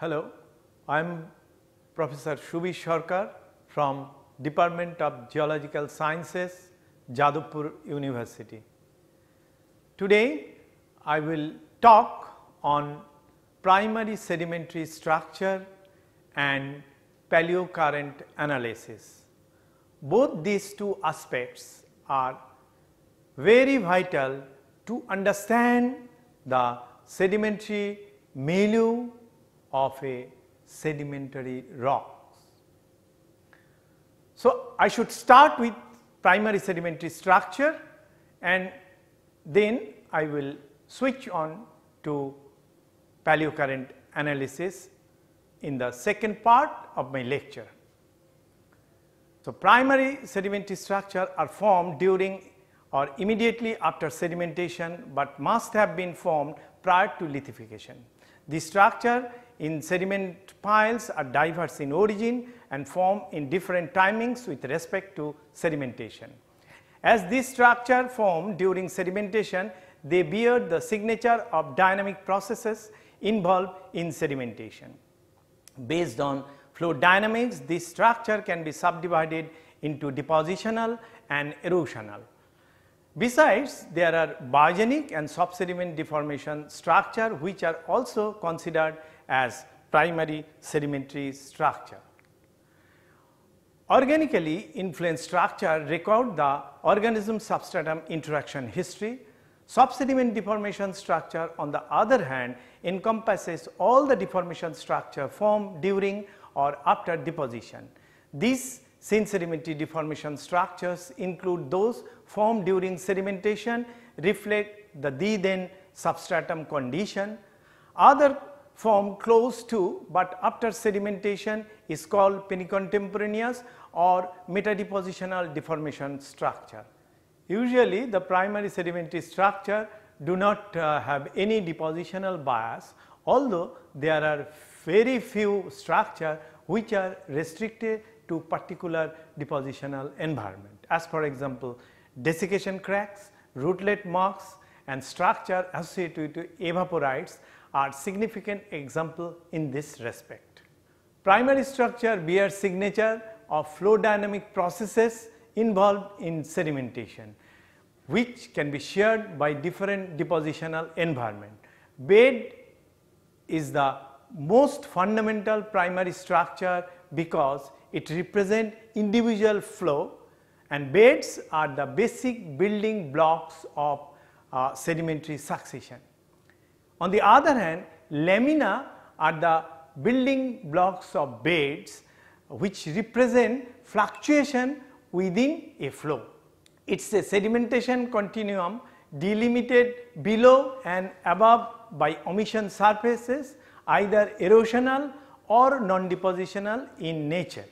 Hello, I am Professor Subir Sarkar from Department of Geological Sciences, Jadavpur University. Today I will talk on primary sedimentary structure and paleocurrent analysis. Both these two aspects are very vital to understand the sedimentary milieu of a sedimentary rocks. So, I should start with primary sedimentary structure and then I will switch on to paleocurrent analysis in the second part of my lecture. So, primary sedimentary structure are formed during or immediately after sedimentation, but must have been formed prior to lithification. The structure in sediment piles are diverse in origin and form in different timings with respect to sedimentation. As this structure formed during sedimentation, they bear the signature of dynamic processes involved in sedimentation. Based on flow dynamics, this structure can be subdivided into depositional and erosional. Besides, there are biogenic and soft sediment deformation structure which are also considered as primary sedimentary structure. Organically influenced structure record the organism substratum interaction history. Soft sediment deformation structure on the other hand encompasses all the deformation structure formed during or after deposition. These Syn sedimentary deformation structures include those formed during sedimentation reflect the then substratum condition. Other form close to but after sedimentation is called penecontemporaneous or metadepositional deformation structure. Usually the primary sedimentary structure do not uh, have any depositional bias although there are very few structure which are restricted to particular depositional environment. As for example, desiccation cracks, rootlet marks and structure associated with evaporites are significant example in this respect. Primary structure bears signature of flow dynamic processes involved in sedimentation which can be shared by different depositional environment. Bed is the most fundamental primary structure because it represents individual flow and beds are the basic building blocks of uh, sedimentary succession. On the other hand, lamina are the building blocks of beds which represent fluctuation within a flow. It is a sedimentation continuum delimited below and above by omission surfaces either erosional or non-depositional in nature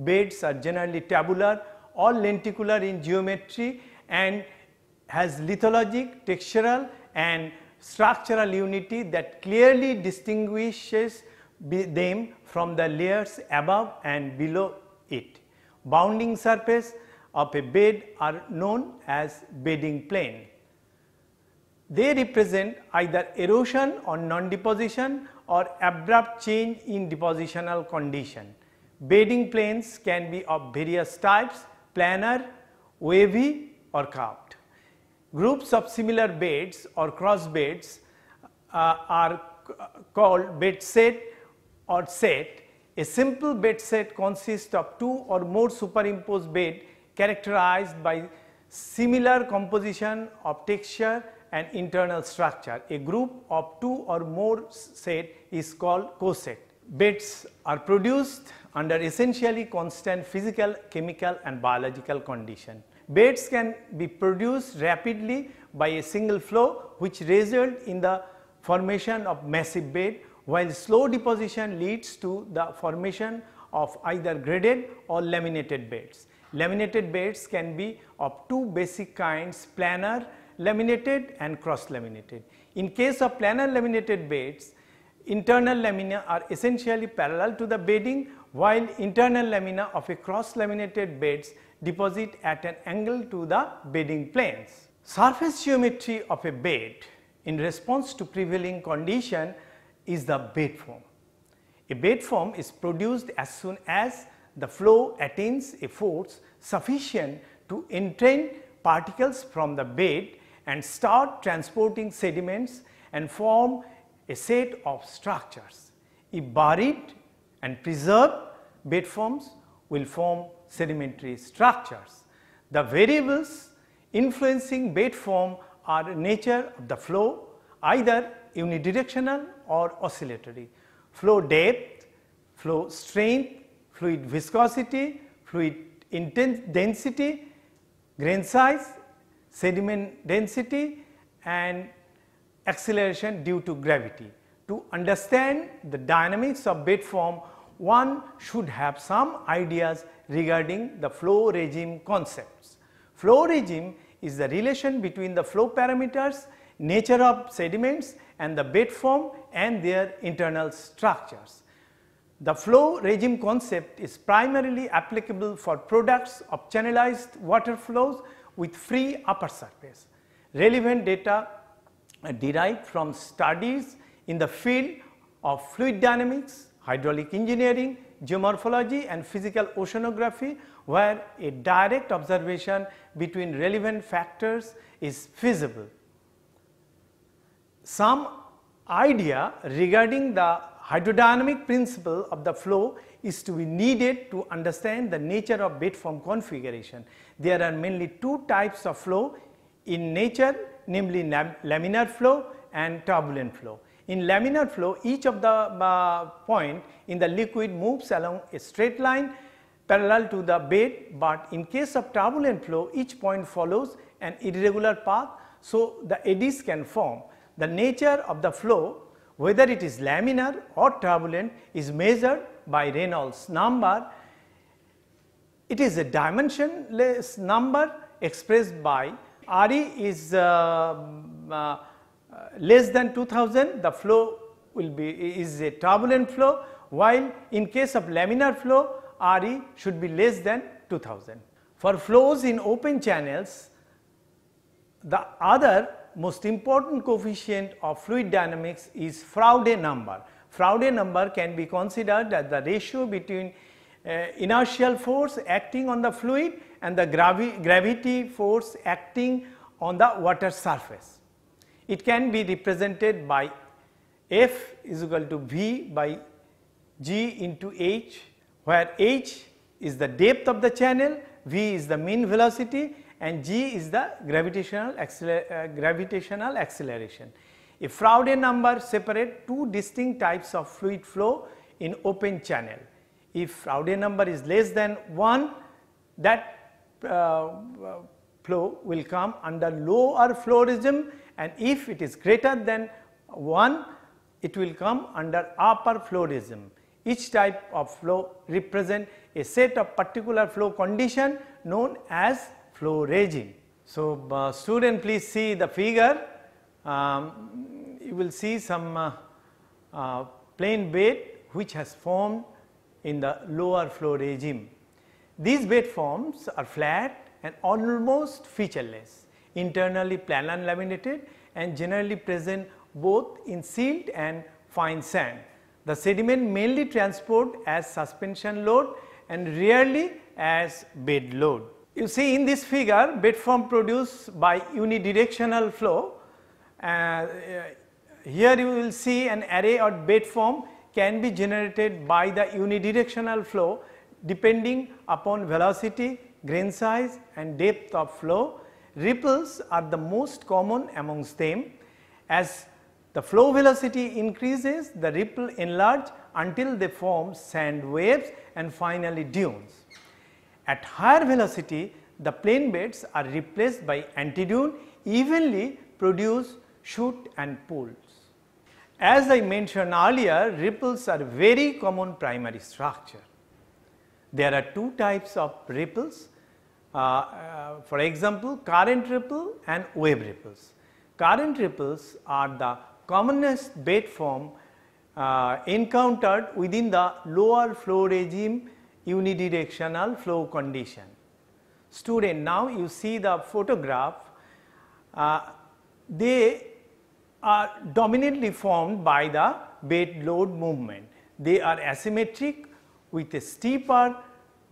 beds are generally tabular or lenticular in geometry and has lithologic, textural and structural unity that clearly distinguishes them from the layers above and below it. Bounding surface of a bed are known as bedding plane. They represent either erosion or non-deposition or abrupt change in depositional condition. Bedding planes can be of various types planar, wavy or curved. Groups of similar beds or cross beds uh, are called bed set or set. A simple bed set consists of two or more superimposed bed characterized by similar composition of texture and internal structure. A group of two or more set is called coset. Beds are produced under essentially constant physical, chemical and biological condition. Beds can be produced rapidly by a single flow which result in the formation of massive bed while slow deposition leads to the formation of either graded or laminated beds. Laminated beds can be of two basic kinds planar laminated and cross laminated. In case of planar laminated beds, internal lamina are essentially parallel to the bedding while internal lamina of a cross laminated beds deposit at an angle to the bedding planes. Surface geometry of a bed in response to prevailing condition is the bed form. A bed form is produced as soon as the flow attains a force sufficient to entrain particles from the bed and start transporting sediments and form a set of structures. If buried and preserved, bed forms will form sedimentary structures. The variables influencing bed form are nature of the flow either unidirectional or oscillatory, flow depth, flow strength, fluid viscosity, fluid density, grain size, sediment density and acceleration due to gravity. To understand the dynamics of bed form, one should have some ideas regarding the flow regime concepts. Flow regime is the relation between the flow parameters, nature of sediments and the bed form and their internal structures. The flow regime concept is primarily applicable for products of channelized water flows with free upper surface. Relevant data derived from studies in the field of fluid dynamics, hydraulic engineering, geomorphology and physical oceanography where a direct observation between relevant factors is feasible. Some idea regarding the hydrodynamic principle of the flow is to be needed to understand the nature of bed form configuration. There are mainly two types of flow in nature namely laminar flow and turbulent flow. In laminar flow each of the uh, point in the liquid moves along a straight line parallel to the bed but in case of turbulent flow each point follows an irregular path so the eddies can form. The nature of the flow whether it is laminar or turbulent is measured by Reynolds number. It is a dimensionless number expressed by RE is uh, uh, less than 2000 the flow will be is a turbulent flow while in case of laminar flow RE should be less than 2000. For flows in open channels the other most important coefficient of fluid dynamics is Froude number. Froude number can be considered as the ratio between uh, inertial force acting on the fluid and the gravi gravity force acting on the water surface. It can be represented by F is equal to V by G into H where H is the depth of the channel, V is the mean velocity and g is the gravitational, acceler uh, gravitational acceleration. A Froude number separate two distinct types of fluid flow in open channel. If Froude number is less than 1 that uh, flow will come under lower flow regime and if it is greater than 1 it will come under upper flow regime. Each type of flow represent a set of particular flow condition known as flow regime. So, uh, student please see the figure, um, you will see some uh, uh, plane bed which has formed in the lower flow regime. These bed forms are flat and almost featureless, internally planar laminated and generally present both in silt and fine sand. The sediment mainly transport as suspension load and rarely as bed load. You see in this figure bed form produced by unidirectional flow. Uh, here you will see an array or bed form can be generated by the unidirectional flow depending upon velocity, grain size and depth of flow. Ripples are the most common amongst them. As the flow velocity increases, the ripple enlarge until they form sand waves and finally dunes. At higher velocity, the plane beds are replaced by antidune evenly produce chute and pools. As I mentioned earlier, ripples are very common primary structure. There are two types of ripples, for example, current ripple and wave ripples. Current ripples are the commonest bed form uh, encountered within the lower flow regime unidirectional flow condition. Student, now you see the photograph, uh, they are dominantly formed by the bed load movement. they are asymmetric with a steeper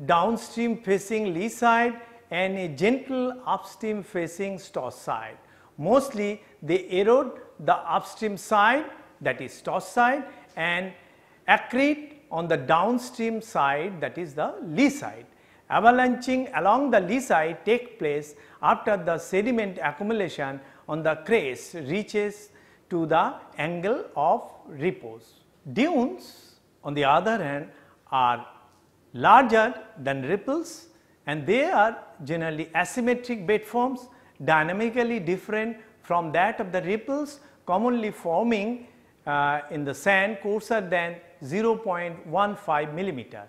downstream facing lee side and a gentle upstream facing stoss side. Mostly they erode the upstream side that is stoss side and accrete on the downstream side that is the lee side. Avalanching along the lee side take place after the sediment accumulation on the crest reaches to the angle of repose. Dunes on the other hand are larger than ripples and they are generally asymmetric bed forms dynamically different from that of the ripples commonly forming uh, in the sand coarser than 0.15 millimeter.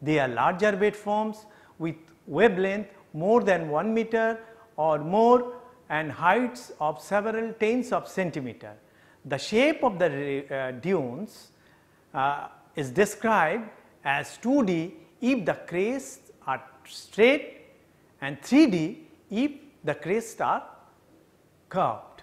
They are larger bed forms with wavelength more than 1 meter or more and heights of several tens of centimeter. The shape of the uh, dunes uh, is described as 2D if the crests are straight and 3D if the crests are curved.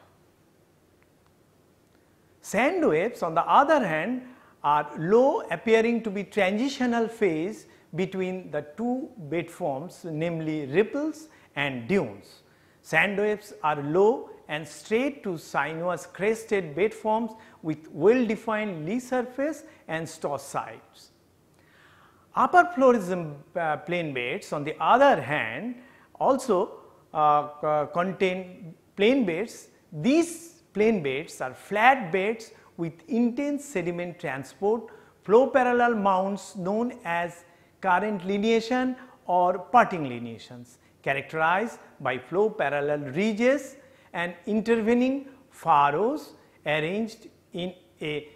Sand waves on the other hand are low appearing to be transitional phase between the two bed forms namely ripples and dunes. Sand waves are low and straight to sinuous crested bed forms with well defined lee surface and stoss sides. Upper flow regime uh, plane beds on the other hand also uh, contain plane beds. These plane beds are flat beds with intense sediment transport, flow parallel mounds known as current lineation or parting lineations characterized by flow parallel ridges and intervening furrows arranged in a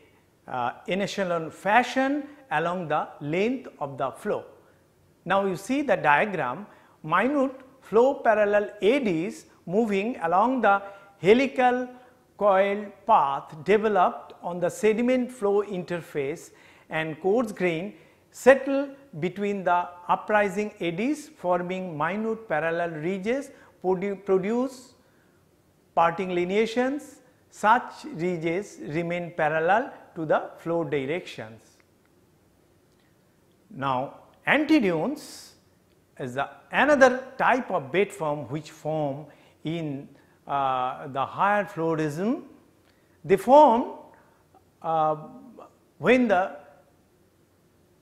uh, echelon fashion along the length of the flow. Now you see the diagram minute flow parallel eddies moving along the helical coil path developed on the sediment flow interface and coarse grain settle between the uprising eddies forming minute parallel ridges produce parting lineations. Such ridges remain parallel to the flow directions. Now, antidunes is the another type of bed form which form in uh, the higher flow regime. They form uh, when the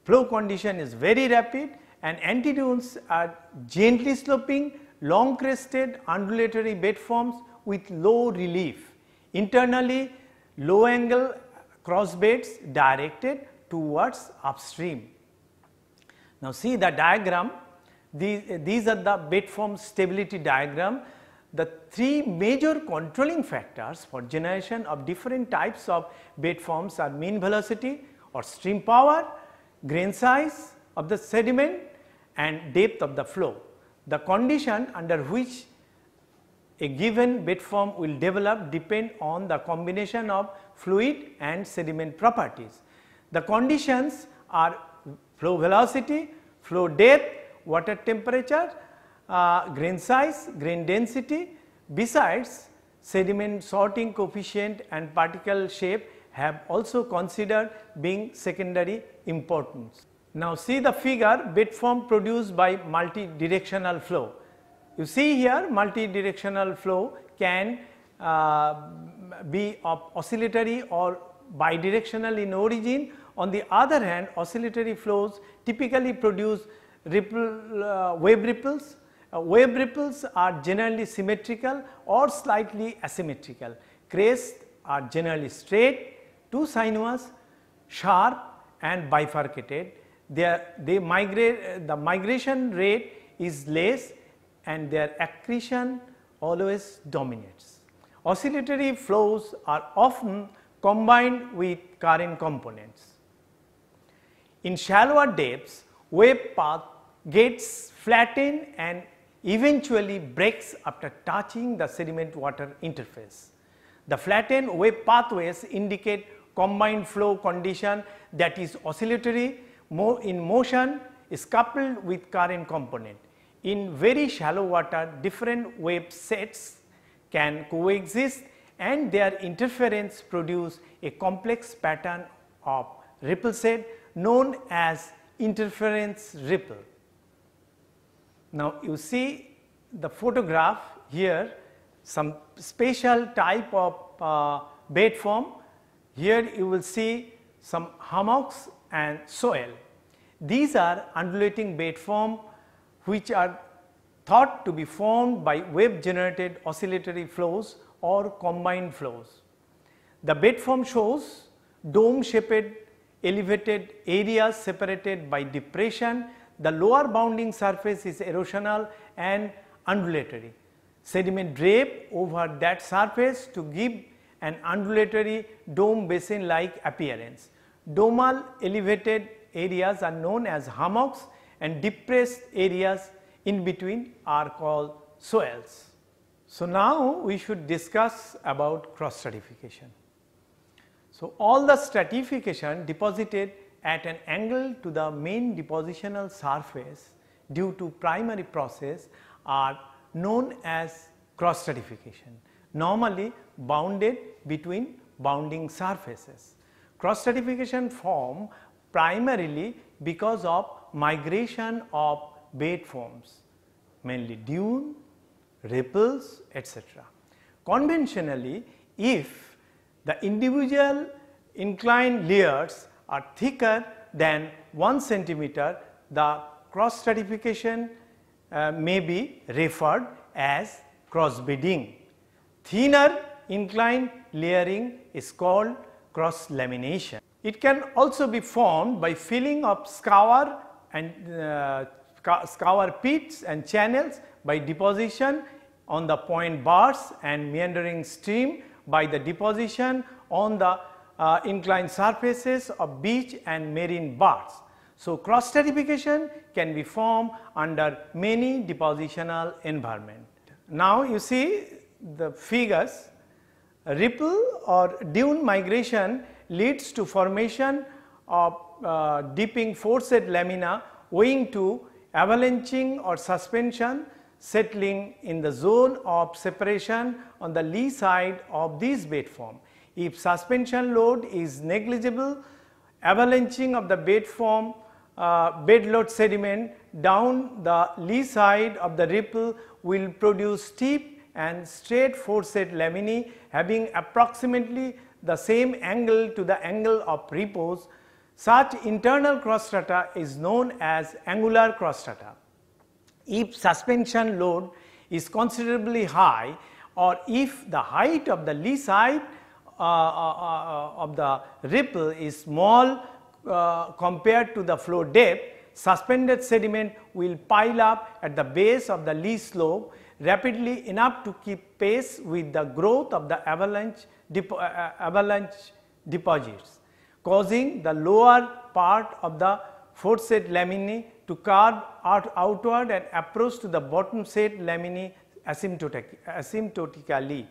flow condition is very rapid and antidunes are gently sloping, long crested undulatory bed forms with low relief. Internally low angle cross beds directed towards upstream. Now see the diagram, these, these are the bed form stability diagram. The three major controlling factors for generation of different types of bed forms are mean velocity or stream power, grain size of the sediment and depth of the flow. The condition under which a given bed form will develop depend on the combination of fluid and sediment properties. The conditions are flow velocity, flow depth, water temperature, uh, grain size, grain density. Besides sediment sorting coefficient and particle shape have also considered being secondary importance. Now see the figure bed form produced by multi-directional flow. You see here multi-directional flow can uh, be of oscillatory or bidirectional in origin. On the other hand oscillatory flows typically produce ripple uh, wave ripples. Uh, wave ripples are generally symmetrical or slightly asymmetrical. Crests are generally straight to sinuous, sharp and bifurcated. They, are, they migrate, the migration rate is less and their accretion always dominates. Oscillatory flows are often combined with current components. In shallower depths, wave path gets flattened and eventually breaks after touching the sediment water interface. The flattened wave pathways indicate combined flow condition that is oscillatory in motion is coupled with current component. In very shallow water different wave sets can coexist and their interference produce a complex pattern of ripple set known as interference ripple. Now you see the photograph here some special type of uh, bed form. Here you will see some hummocks and soil. These are undulating bed form which are thought to be formed by wave generated oscillatory flows or combined flows. The bed form shows dome shaped elevated areas separated by depression. The lower bounding surface is erosional and undulatory. Sediment drape over that surface to give an undulatory dome basin like appearance. Domal elevated areas are known as hummocks and depressed areas in between are called swales. So, now we should discuss about cross stratification. So, all the stratification deposited at an angle to the main depositional surface due to primary process are known as cross stratification normally bounded between bounding surfaces. Cross stratification form primarily because of migration of bed forms mainly dune, ripples etc. Conventionally if the individual inclined layers are thicker than 1 centimeter the cross stratification uh, may be referred as cross bedding. Thinner inclined layering is called cross lamination. It can also be formed by filling of scour and uh, scour pits and channels by deposition on the point bars and meandering stream by the deposition on the uh, inclined surfaces of beach and marine bars. So, cross stratification can be formed under many depositional environment. Now, you see the figures ripple or dune migration leads to formation of uh, dipping foreset lamina owing to avalanching or suspension settling in the zone of separation on the lee side of this bed form. If suspension load is negligible, avalanching of the bed form uh, bed load sediment down the lee side of the ripple will produce steep and straight foreset laminae having approximately the same angle to the angle of repose. Such internal cross strata is known as angular cross strata. If suspension load is considerably high or if the height of the lee side uh, uh, uh, of the ripple is small uh, compared to the flow depth, suspended sediment will pile up at the base of the lee slope rapidly enough to keep pace with the growth of the avalanche, depo uh, avalanche deposits, causing the lower part of the foreset laminae to carve out outward and approach to the bottom set laminae asymptotic, asymptotically.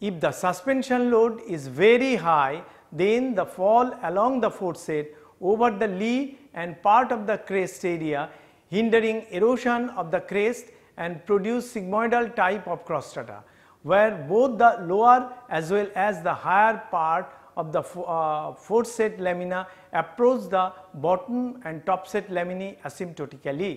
If the suspension load is very high, then the fall along the foreset over the lee and part of the crest area hindering erosion of the crest and produce sigmoidal type of cross strata where both the lower as well as the higher part of the uh, foreset lamina approach the bottom and top set laminae asymptotically.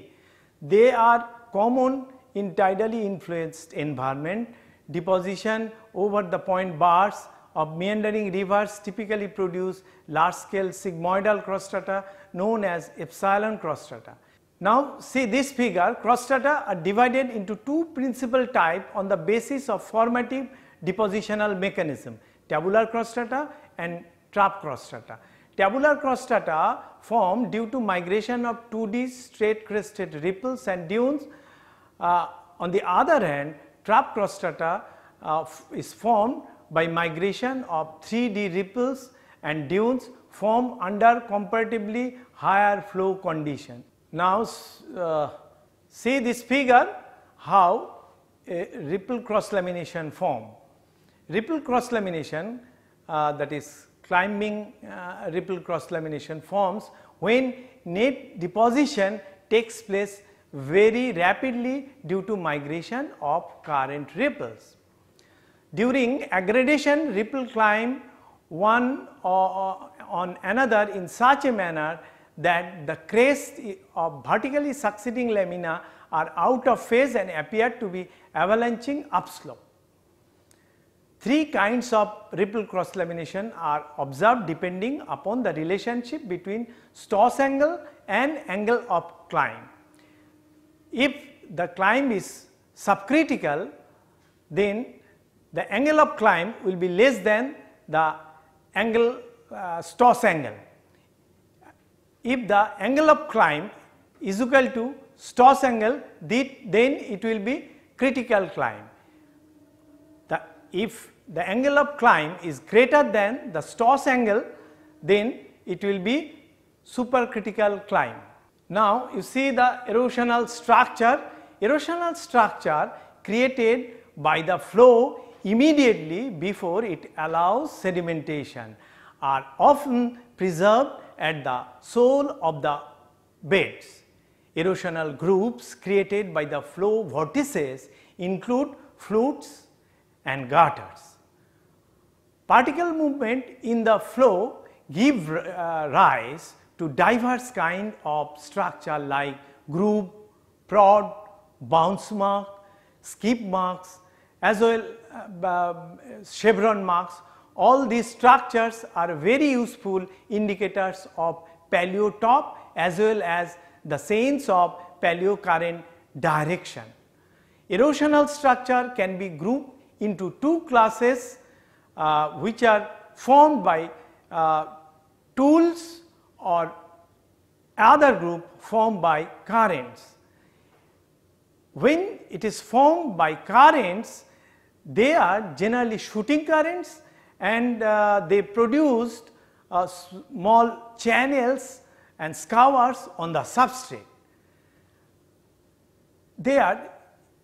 They are common in tidally influenced environment deposition over the point bars of meandering rivers typically produce large scale sigmoidal cross strata known as epsilon cross strata. Now see this figure cross strata are divided into two principal type on the basis of formative depositional mechanism tabular cross strata and trough cross strata. Tabular cross strata form due to migration of 2D straight crested ripples and dunes. Uh, on the other hand trough cross strata uh, is formed by migration of 3D ripples and dunes formed under comparatively higher flow condition. Now uh, see this figure how ripple cross lamination form. Ripple cross lamination that is climbing uh, ripple cross lamination forms when net deposition takes place very rapidly due to migration of current ripples. During aggradation ripple climb one uh, on another in such a manner that the crest of vertically succeeding lamina are out of phase and appear to be avalanching upslope. Three kinds of ripple cross lamination are observed depending upon the relationship between Stoss angle and angle of climb. If the climb is subcritical, then the angle of climb will be less than the angle uh, Stoss angle. If the angle of climb is equal to Stoss angle, then it will be critical climb. The, if the angle of climb is greater than the Stoss angle, then it will be supercritical climb. Now, you see the erosional structure, erosional structure created by the flow immediately before it allows sedimentation are often preserved at the sole of the beds. Erosional groups created by the flow vortices include flutes and gutters. Particle movement in the flow give uh, rise to diverse kind of structure like groove, prod, bounce mark, skip marks as well uh, uh, chevron marks. All these structures are very useful indicators of paleotop as well as the sense of paleocurrent direction. Erosional structure can be grouped into two classes uh, which are formed by uh, tools or other group formed by currents. When it is formed by currents, they are generally shooting currents and uh, they produced uh, small channels and scours on the substrate. They are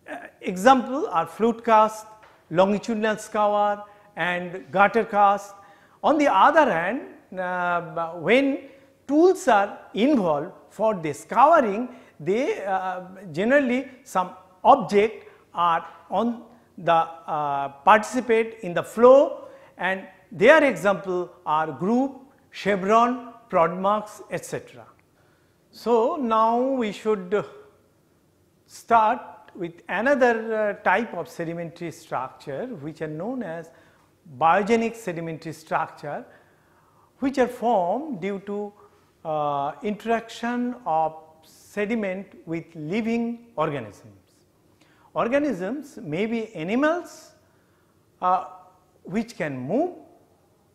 uh, example are flute cast, longitudinal scour and gutter cast. On the other hand, uh, when tools are involved for the scouring, they uh, generally some object are on the uh, participate in the flow and their example are groove, chevron, prod marks etc. So, now we should start with another uh, type of sedimentary structure which are known as biogenic sedimentary structure which are formed due to uh, interaction of sediment with living organisms. Organisms may be animals uh, which can move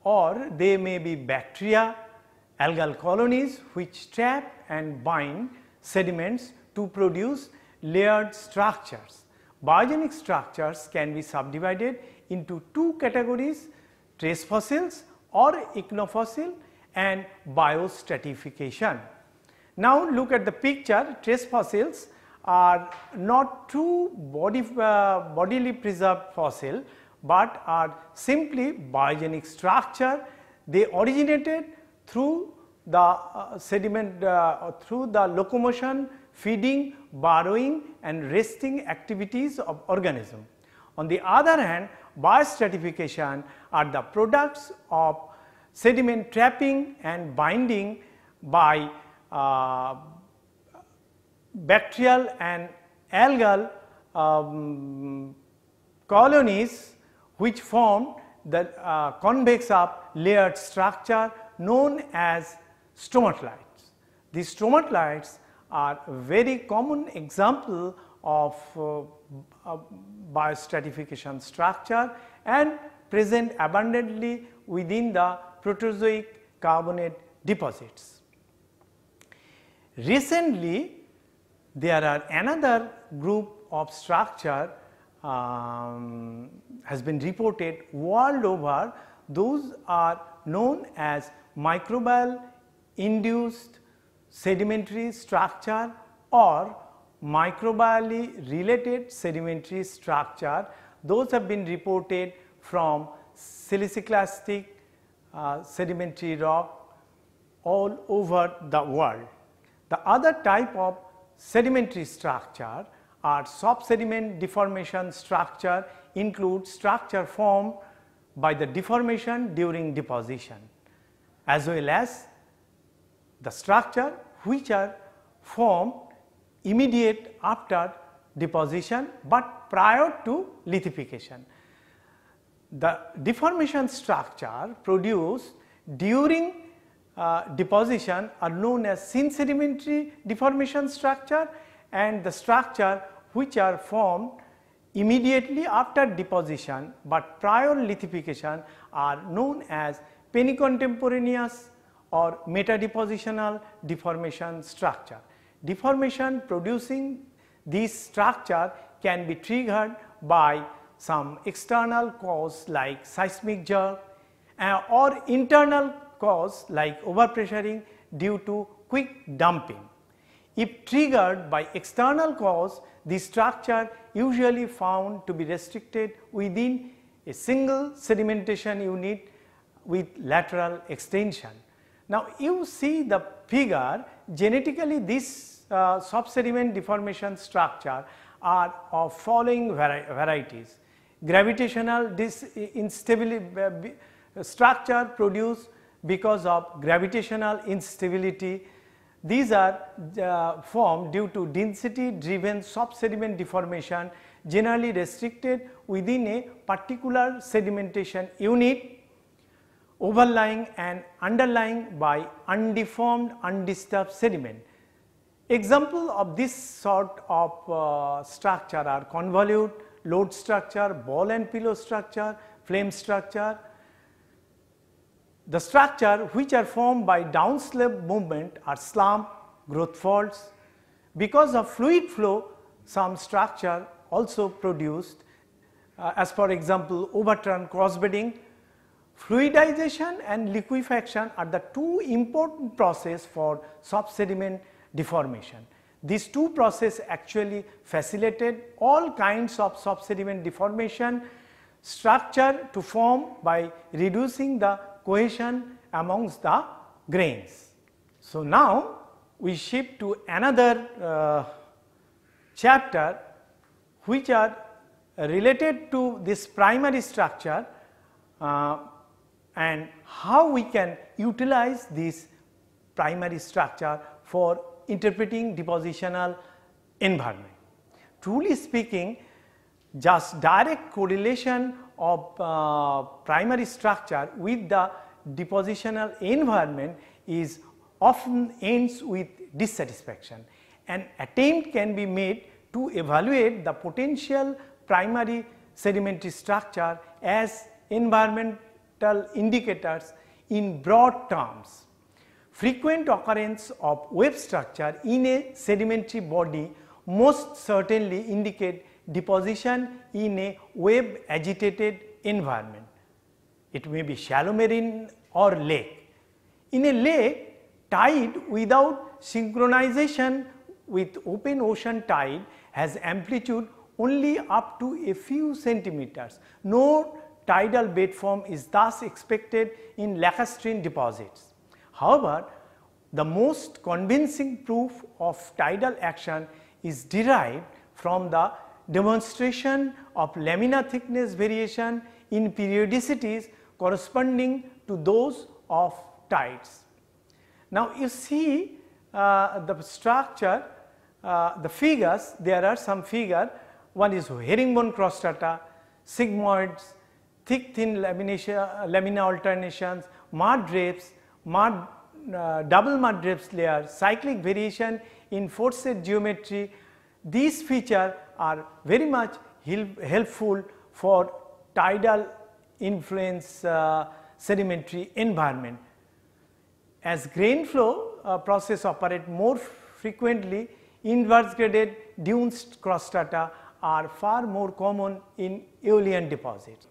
or they may be bacteria, algal colonies which trap and bind sediments to produce layered structures. Biogenic structures can be subdivided into two categories trace fossils or ichnofossil and biostratification. Now look at the picture trace fossils are not true body, uh, bodily preserved fossil, but are simply biogenic structure. They originated through the uh, sediment uh, through the locomotion, feeding, burrowing and resting activities of organism. On the other hand, biostratification are the products of sediment trapping and binding by uh, bacterial and algal um, colonies which form the uh, convex up layered structure known as stromatolites. These stromatolites are a very common example of uh, biostratification structure and present abundantly within the Proterozoic carbonate deposits. Recently, there are another group of structure um, has been reported world over. Those are known as microbial induced sedimentary structure or microbially related sedimentary structure. Those have been reported from siliciclastic uh, sedimentary rock all over the world. The other type of sedimentary structure are soft sediment deformation structure include structure formed by the deformation during deposition. as well as the structure which are formed immediate after deposition but prior to lithification. The deformation structure produced during uh, deposition are known as sedimentary deformation structure and the structure which are formed immediately after deposition but prior lithification are known as penecontemporaneous or metadepositional deformation structure. Deformation producing this structure can be triggered by some external cause like seismic jerk uh, or internal cause like overpressuring due to quick dumping. If triggered by external cause, the structure usually found to be restricted within a single sedimentation unit with lateral extension. Now, you see the figure genetically this uh, soft sediment deformation structure are of following vari varieties. Gravitational this instability uh, structure produced because of gravitational instability. These are uh, formed due to density driven soft sediment deformation generally restricted within a particular sedimentation unit overlying and underlying by undeformed undisturbed sediment. Example of this sort of uh, structure are convolute, load structure, ball and pillow structure, flame structure, the structure which are formed by downslope movement are slump, growth faults. Because of fluid flow, some structure also produced uh, as for example overturn crossbedding. Fluidization and liquefaction are the two important process for soft sediment deformation. These two processes actually facilitated all kinds of soft sediment deformation structure to form by reducing the cohesion amongst the grains. So, now we shift to another uh, chapter which are related to this primary structure uh, and how we can utilize this primary structure for interpreting depositional environment. Truly speaking, just direct correlation of uh, primary structure with the depositional environment is often ends with dissatisfaction. An attempt can be made to evaluate the potential primary sedimentary structure as indicators in broad terms. Frequent occurrence of wave structure in a sedimentary body most certainly indicate deposition in a wave agitated environment. It may be shallow marine or lake. In a lake, tide without synchronization with open ocean tide has amplitude only up to a few centimeters. No tidal bed form is thus expected in lacustrine deposits. However, the most convincing proof of tidal action is derived from the demonstration of laminar thickness variation in periodicities corresponding to those of tides. Now, you see uh, the structure, uh, the figures, there are some figure, one is herringbone cross strata, sigmoids, thick thin lamina alternations, mud drapes, mud, uh, double mud drapes layer, cyclic variation in foreset geometry. These features are very much helpful for tidal influence uh, sedimentary environment. As grain flow uh, process operate more frequently, inverse graded dunes cross strata are far more common in aeolian deposits.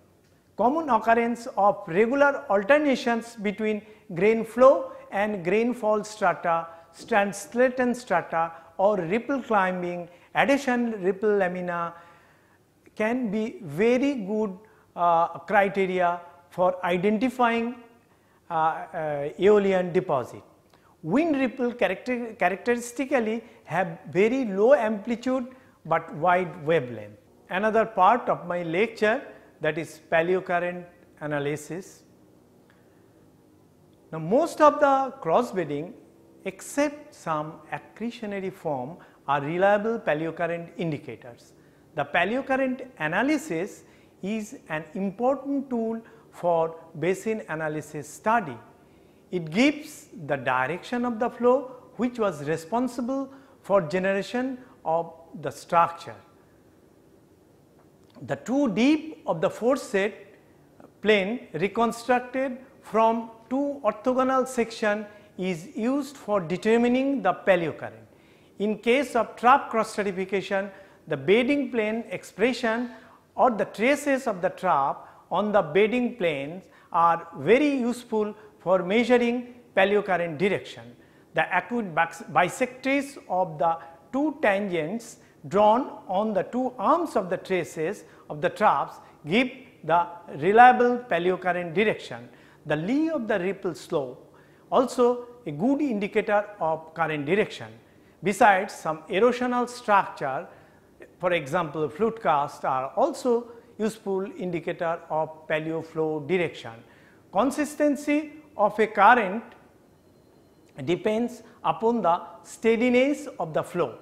Common occurrence of regular alternations between grain flow and grain fall strata, translatent strata or ripple climbing adhesion ripple lamina can be very good uh, criteria for identifying uh, uh, aeolian deposit. Wind ripple character characteristically have very low amplitude but wide wavelength. Another part of my lecture that is paleocurrent analysis. Now most of the crossbedding except some accretionary form are reliable paleocurrent indicators. The paleocurrent analysis is an important tool for basin analysis study. It gives the direction of the flow which was responsible for generation of the structure. The true dip of the foreset plane reconstructed from two orthogonal section is used for determining the paleocurrent. In case of trough cross stratification, the bedding plane expression or the traces of the trough on the bedding planes are very useful for measuring paleocurrent direction. The acute bisectors of the two tangents drawn on the two arms of the traces of the troughs give the reliable paleocurrent direction. The lee of the ripple slope also a good indicator of current direction. Besides some erosional structure for example flute cast are also useful indicator of paleo flow direction. Consistency of a current depends upon the steadiness of the flow.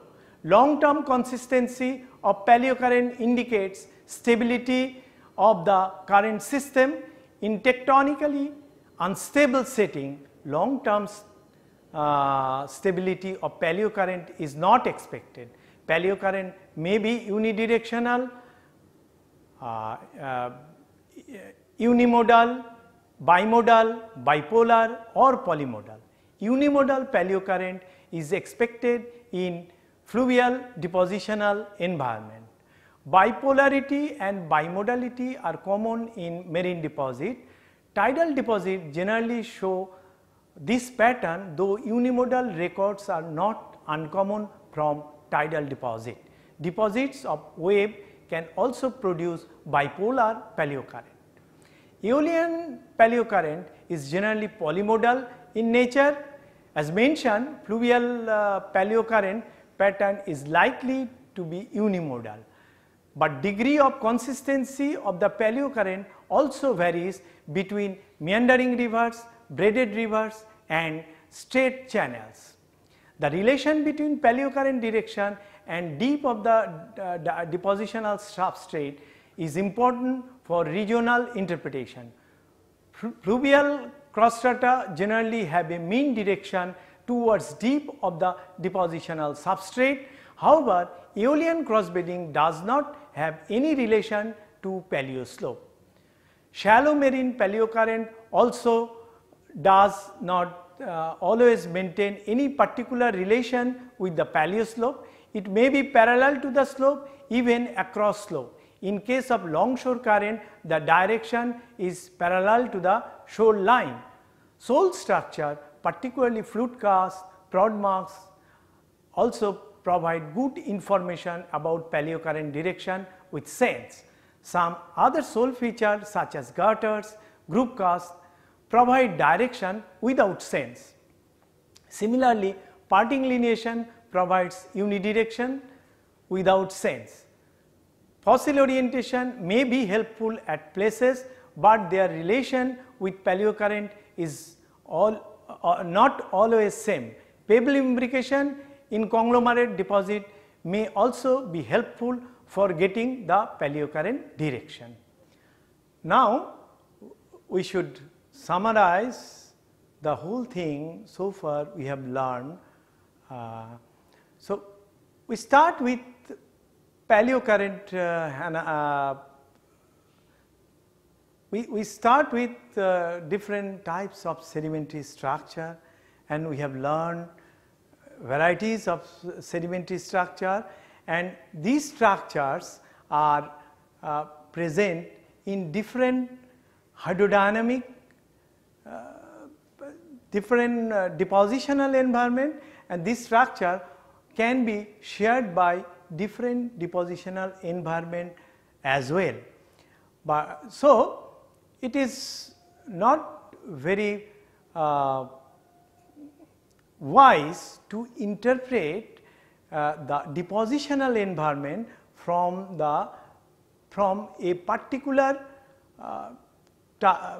Long term consistency of paleocurrent indicates stability of the current system in tectonically unstable setting long term uh, stability of paleocurrent is not expected. Paleocurrent may be unidirectional, uh, uh, unimodal, bimodal, bipolar or polymodal. Unimodal paleocurrent is expected in fluvial depositional environment. Bipolarity and bimodality are common in marine deposit. Tidal deposit generally show this pattern though unimodal records are not uncommon from tidal deposit. Deposits of wave can also produce bipolar paleocurrent. Aeolian paleocurrent is generally polymodal in nature. As mentioned, fluvial uh, paleocurrent pattern is likely to be unimodal. But degree of consistency of the paleocurrent also varies between meandering rivers, braided rivers and straight channels. The relation between paleocurrent direction and dip of the uh, depositional substrate is important for regional interpretation. Fluvial cross strata generally have a mean direction towards dip of the depositional substrate. However, Aeolian crossbedding does not have any relation to paleo slope. Shallow marine paleocurrent also does not uh, always maintain any particular relation with the paleo slope. It may be parallel to the slope even across slope. In case of longshore current, the direction is parallel to the shore line. Sole structure, particularly flute cast, prod marks also provide good information about paleocurrent direction with sense. Some other sole features such as gutters, groove cast provide direction without sense. Similarly, parting lineation provides unidirection without sense. Fossil orientation may be helpful at places, but their relation with paleocurrent is all uh, not always same. Pebble imbrication in conglomerate deposit may also be helpful for getting the paleocurrent direction. Now, we should summarize the whole thing so far we have learned. Uh, so, we start with paleocurrent uh, uh, we, we start with uh, different types of sedimentary structure and we have learned varieties of sedimentary structure and these structures are uh, present in different hydrodynamic uh, different uh, depositional environment and this structure can be shared by different depositional environment as well. But so it is not very uh, wise to interpret uh, the depositional environment from the from a particular uh, uh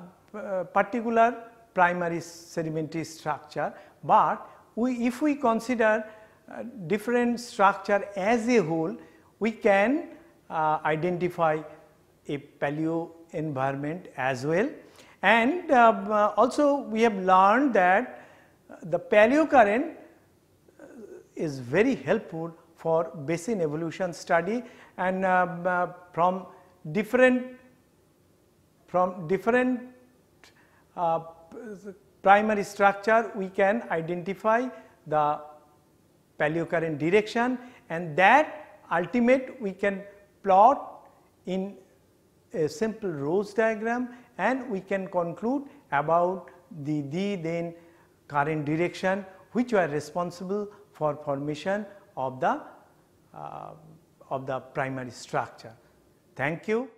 particular primary sedimentary structure, but we, if we consider uh, different structure as a whole, we can uh, identify a paleo environment as well. And uh, also we have learned that the paleo current is very helpful for basin evolution study and uh, from different from different uh, primary structure we can identify the paleocurrent direction and that ultimate we can plot in a simple Rose diagram and we can conclude about the, the then current direction which were responsible for formation of the uh, of the primary structure. Thank you.